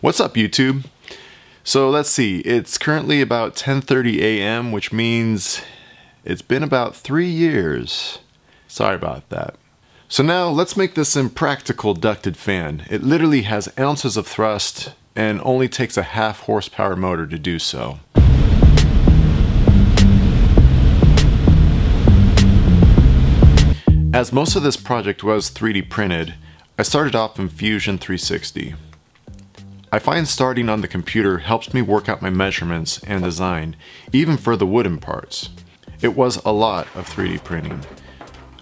What's up YouTube? So let's see, it's currently about 10.30 a.m. which means it's been about three years. Sorry about that. So now let's make this impractical ducted fan. It literally has ounces of thrust and only takes a half horsepower motor to do so. As most of this project was 3D printed, I started off in Fusion 360. I find starting on the computer helps me work out my measurements and design, even for the wooden parts. It was a lot of 3D printing.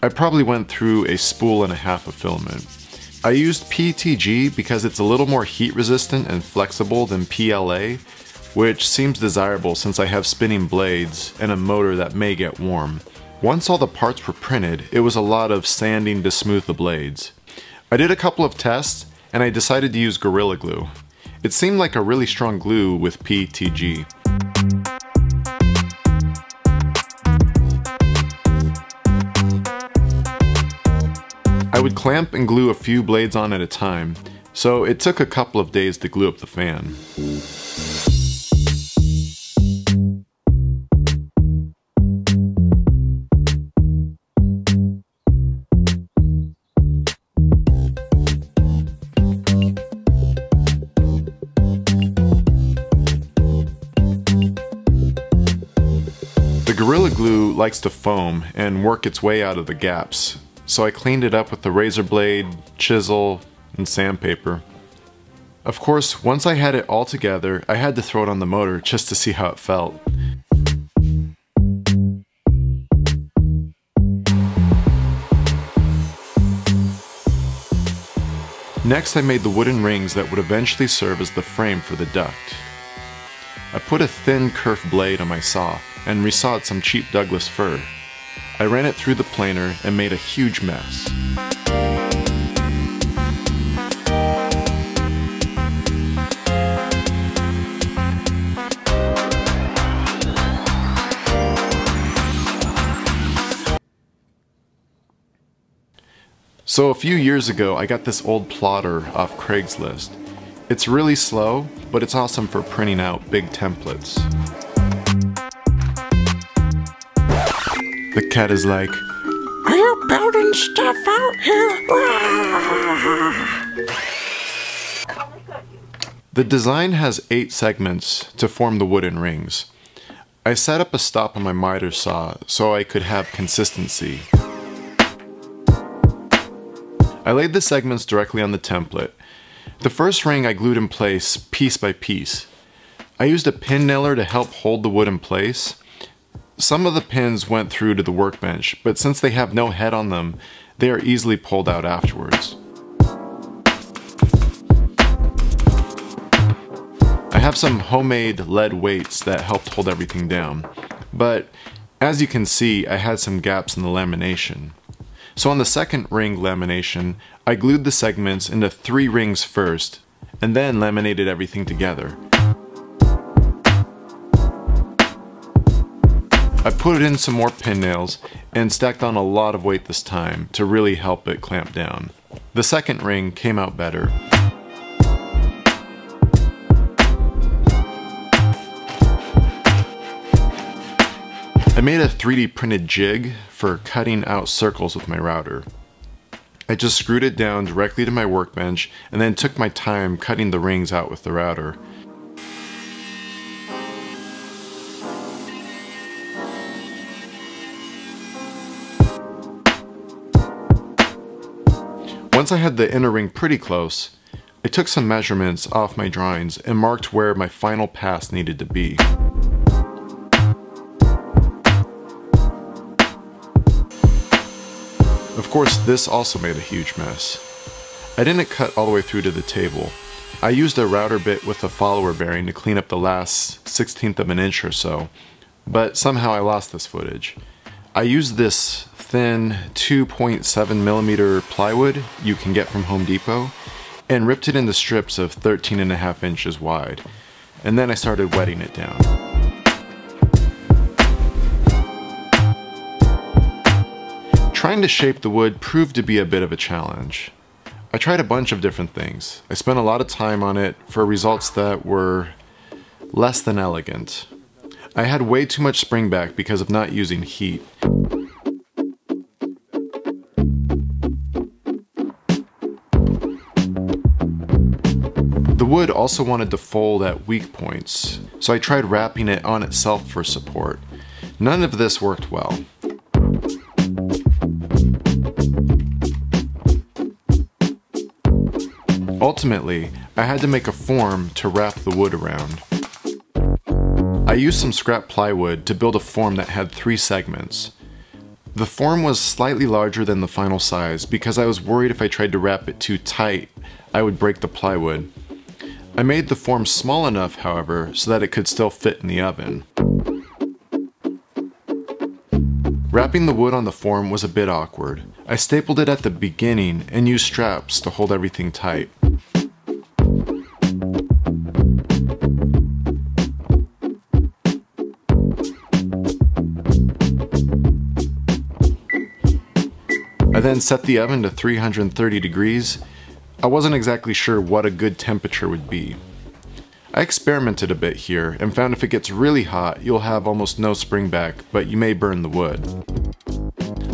I probably went through a spool and a half of filament. I used PETG because it's a little more heat resistant and flexible than PLA, which seems desirable since I have spinning blades and a motor that may get warm. Once all the parts were printed, it was a lot of sanding to smooth the blades. I did a couple of tests, and I decided to use Gorilla Glue. It seemed like a really strong glue with PETG. I would clamp and glue a few blades on at a time, so it took a couple of days to glue up the fan. Gorilla Glue likes to foam and work its way out of the gaps, so I cleaned it up with the razor blade, chisel, and sandpaper. Of course, once I had it all together, I had to throw it on the motor just to see how it felt. Next I made the wooden rings that would eventually serve as the frame for the duct. I put a thin kerf blade on my saw and resawed some cheap Douglas fir. I ran it through the planer and made a huge mess. So a few years ago I got this old plotter off Craigslist. It's really slow, but it's awesome for printing out big templates. The cat is like, Are you building stuff out here? The design has eight segments to form the wooden rings. I set up a stop on my miter saw so I could have consistency. I laid the segments directly on the template the first ring I glued in place piece by piece. I used a pin nailer to help hold the wood in place. Some of the pins went through to the workbench, but since they have no head on them, they are easily pulled out afterwards. I have some homemade lead weights that helped hold everything down, but as you can see, I had some gaps in the lamination. So on the second ring lamination, I glued the segments into three rings first, and then laminated everything together. I put in some more pin nails and stacked on a lot of weight this time to really help it clamp down. The second ring came out better. I made a 3D printed jig for cutting out circles with my router. I just screwed it down directly to my workbench and then took my time cutting the rings out with the router. Once I had the inner ring pretty close, I took some measurements off my drawings and marked where my final pass needed to be. Of course, this also made a huge mess. I didn't cut all the way through to the table. I used a router bit with a follower bearing to clean up the last 16th of an inch or so, but somehow I lost this footage. I used this thin 2.7 millimeter plywood you can get from Home Depot and ripped it into strips of 13 and a half inches wide. And then I started wetting it down. Trying to shape the wood proved to be a bit of a challenge. I tried a bunch of different things. I spent a lot of time on it for results that were less than elegant. I had way too much springback because of not using heat. Wood also wanted to fold at weak points, so I tried wrapping it on itself for support. None of this worked well. Ultimately, I had to make a form to wrap the wood around. I used some scrap plywood to build a form that had three segments. The form was slightly larger than the final size because I was worried if I tried to wrap it too tight, I would break the plywood. I made the form small enough, however, so that it could still fit in the oven. Wrapping the wood on the form was a bit awkward. I stapled it at the beginning and used straps to hold everything tight. I then set the oven to 330 degrees. I wasn't exactly sure what a good temperature would be. I experimented a bit here and found if it gets really hot, you'll have almost no spring back, but you may burn the wood.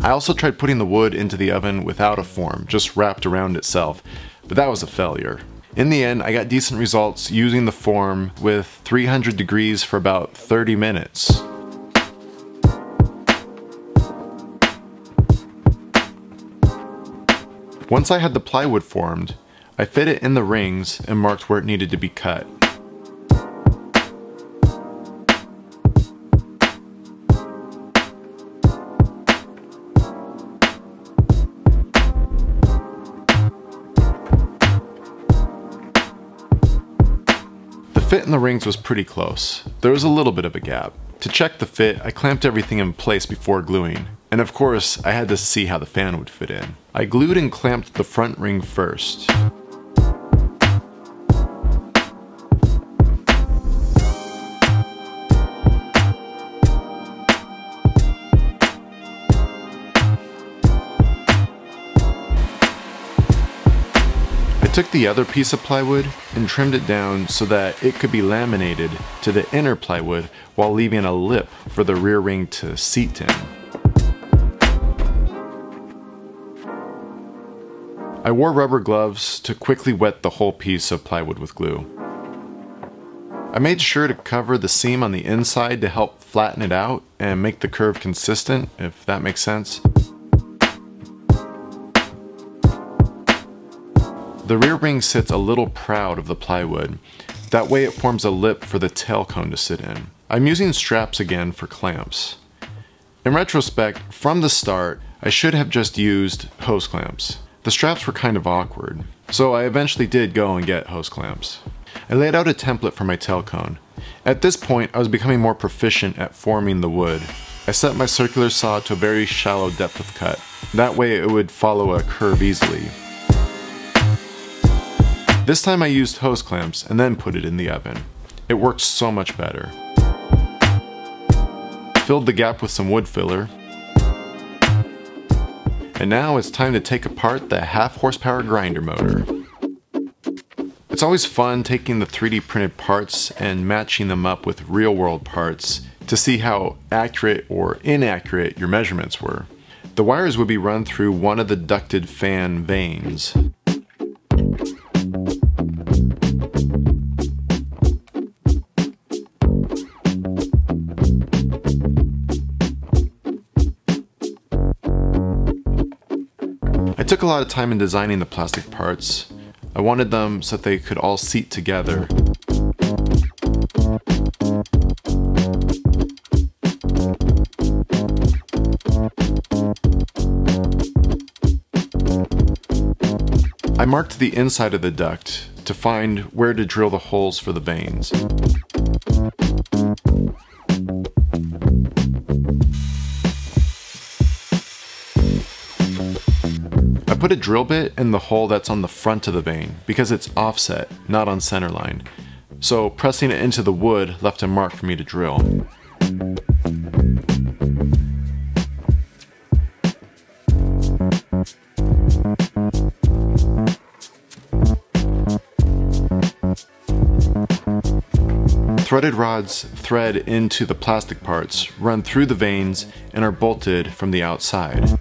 I also tried putting the wood into the oven without a form, just wrapped around itself, but that was a failure. In the end, I got decent results using the form with 300 degrees for about 30 minutes. Once I had the plywood formed, I fit it in the rings and marked where it needed to be cut. The fit in the rings was pretty close. There was a little bit of a gap. To check the fit, I clamped everything in place before gluing. And of course, I had to see how the fan would fit in. I glued and clamped the front ring first. Took the other piece of plywood and trimmed it down so that it could be laminated to the inner plywood while leaving a lip for the rear ring to seat in. I wore rubber gloves to quickly wet the whole piece of plywood with glue. I made sure to cover the seam on the inside to help flatten it out and make the curve consistent, if that makes sense. The rear ring sits a little proud of the plywood. That way it forms a lip for the tail cone to sit in. I'm using straps again for clamps. In retrospect, from the start, I should have just used hose clamps. The straps were kind of awkward, so I eventually did go and get hose clamps. I laid out a template for my tail cone. At this point, I was becoming more proficient at forming the wood. I set my circular saw to a very shallow depth of cut. That way it would follow a curve easily. This time I used hose clamps and then put it in the oven. It worked so much better. Filled the gap with some wood filler, and now it's time to take apart the half horsepower grinder motor. It's always fun taking the 3D printed parts and matching them up with real world parts to see how accurate or inaccurate your measurements were. The wires would be run through one of the ducted fan vanes. I took a lot of time in designing the plastic parts. I wanted them so that they could all seat together. I marked the inside of the duct to find where to drill the holes for the vanes. put a drill bit in the hole that's on the front of the vane because it's offset, not on center line. So pressing it into the wood left a mark for me to drill. Threaded rods thread into the plastic parts, run through the vanes, and are bolted from the outside.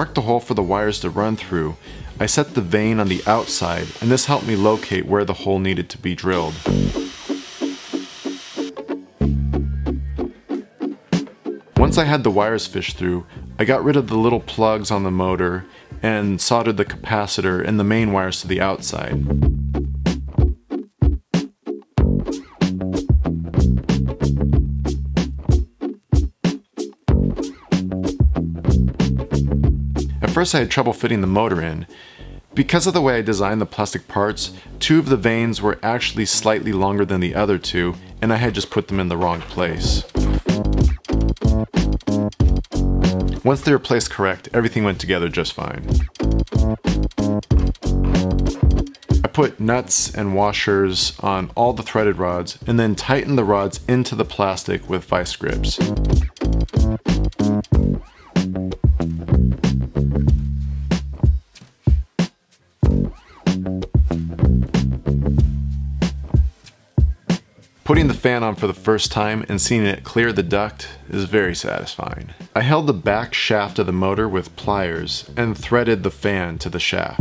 To mark the hole for the wires to run through, I set the vane on the outside and this helped me locate where the hole needed to be drilled. Once I had the wires fished through, I got rid of the little plugs on the motor and soldered the capacitor and the main wires to the outside. First I had trouble fitting the motor in. Because of the way I designed the plastic parts, two of the vanes were actually slightly longer than the other two, and I had just put them in the wrong place. Once they were placed correct, everything went together just fine. I put nuts and washers on all the threaded rods and then tightened the rods into the plastic with vice grips. Putting the fan on for the first time and seeing it clear the duct is very satisfying. I held the back shaft of the motor with pliers and threaded the fan to the shaft.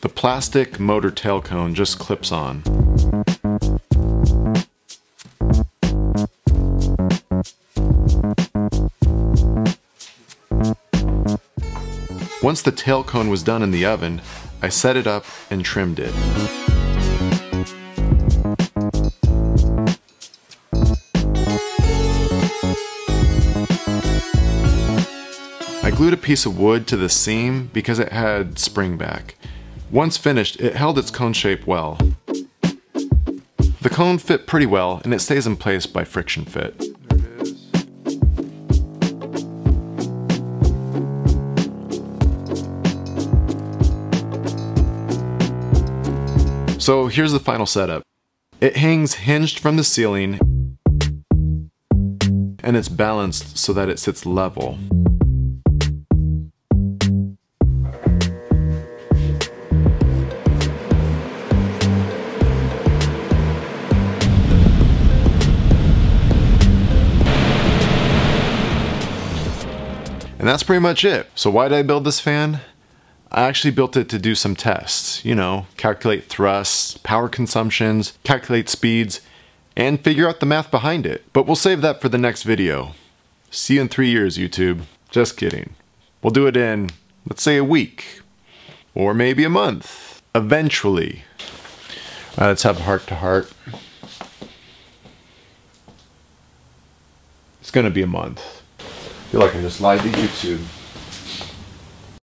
The plastic motor tail cone just clips on. Once the tail cone was done in the oven, I set it up and trimmed it. I glued a piece of wood to the seam because it had spring back. Once finished, it held its cone shape well. The cone fit pretty well and it stays in place by friction fit. So here's the final setup. It hangs hinged from the ceiling and it's balanced so that it sits level. And that's pretty much it. So why did I build this fan? I actually built it to do some tests, you know, calculate thrusts, power consumptions, calculate speeds, and figure out the math behind it. But we'll save that for the next video. See you in three years, YouTube. Just kidding. We'll do it in, let's say a week, or maybe a month, eventually. Right, let's have heart to heart. It's gonna be a month. I feel like I just lied to YouTube.